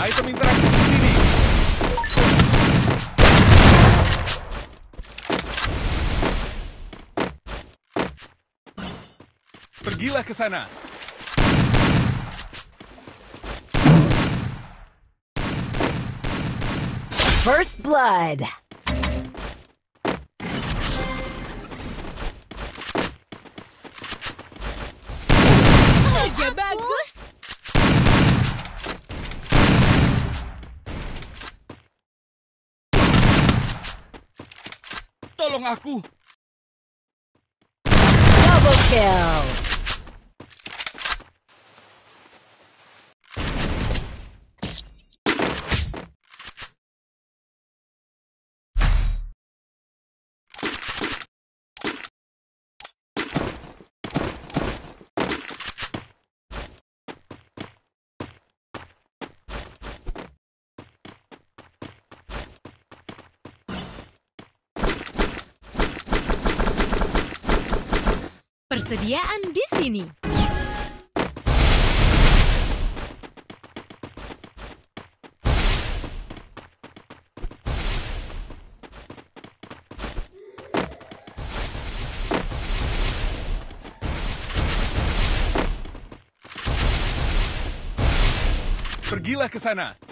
Item interaktif di sini. Pergilah ke sana. First blood. Kerja bagus. Tolong aku. Double kill. Persediaan di sini. Pergilah ke sana.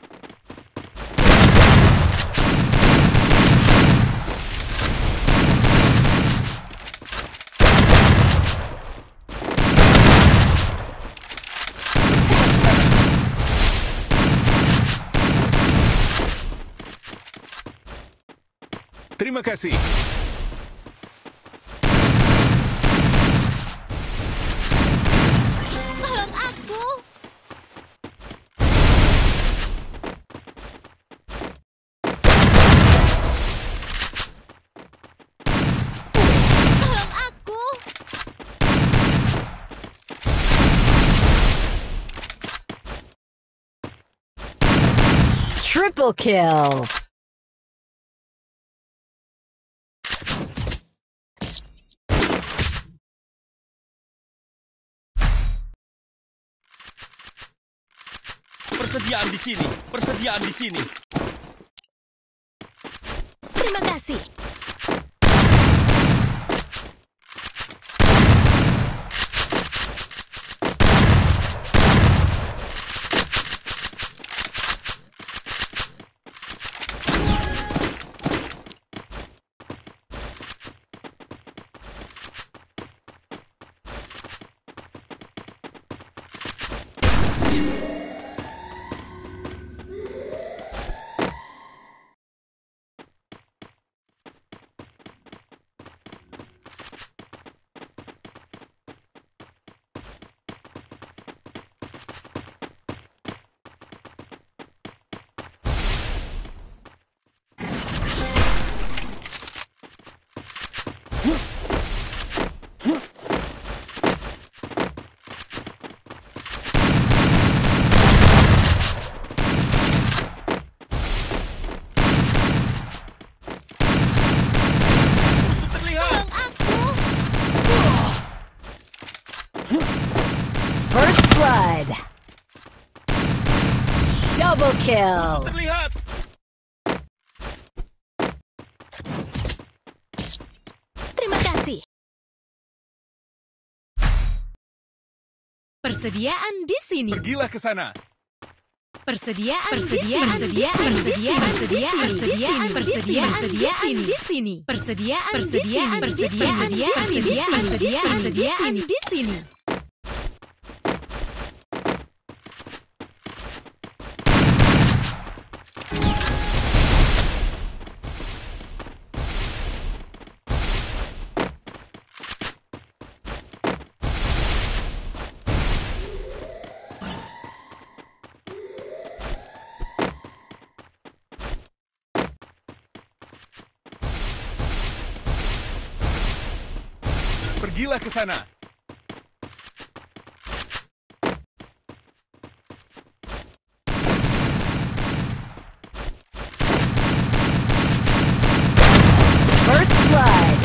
Terima kasih. Tolong aku. Tolong aku. Triple kill. Persediaan di sini. Persediaan di sini. Terima kasih. Musuh terlihat. Tolong aku. First blood. Double kill. Terlihat. Terima kasih. Persediaan di sini. Pergilah ke sana. Persediaan persediaan persediaan persediaan persediaan persediaan persediaan persediaan di sini. Persediaan persediaan persediaan persediaan persediaan persediaan persediaan di sini. Pergilah ke sana. First blood.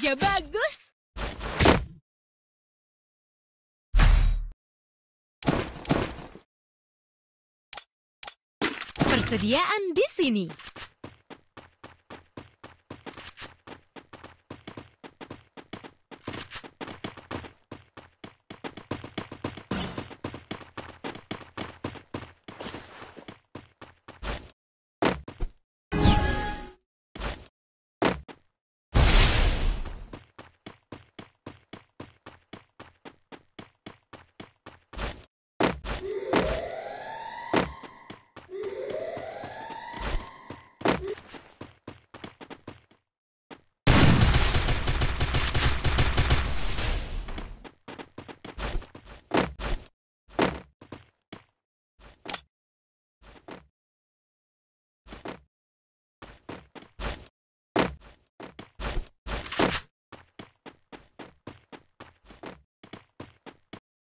Sepertinya bagus. Persediaan di sini.